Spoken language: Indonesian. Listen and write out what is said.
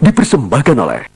dipersembahkan oleh